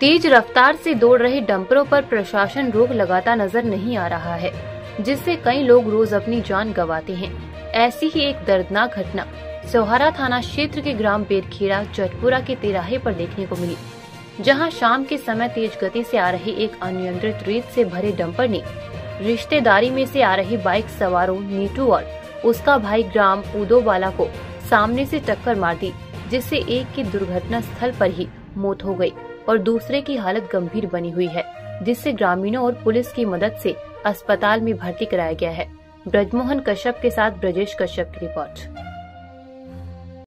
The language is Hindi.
तेज रफ्तार से दौड़ रहे डंपरों पर प्रशासन रोक लगाता नज़र नहीं आ रहा है, जिससे कई लोग रोज अपनी जान गंवाते हैं। ऐसी ही एक दर्दनाक घटना सोहारा थाना क्षेत्र के ग्राम बेरखेड़ा, चटपुरा के तिराहे पर देखने को मिली, जहाँ शाम के समय तेज गति से आ रहे एक अनियंत्रित रेत से भरे डंपर ने रिश्तेदारी में से आ रही बाइक सवारों, नीटू और उसका भाई ग्राम उदोवाला को सामने से टक्कर मार दी, जिससे एक की दुर्घटना स्थल पर ही मौत हो गई। और दूसरे की हालत गंभीर बनी हुई है, जिससे ग्रामीणों और पुलिस की मदद से अस्पताल में भर्ती कराया गया है। ब्रजमोहन कश्यप के साथ ब्रजेश कश्यप की रिपोर्ट।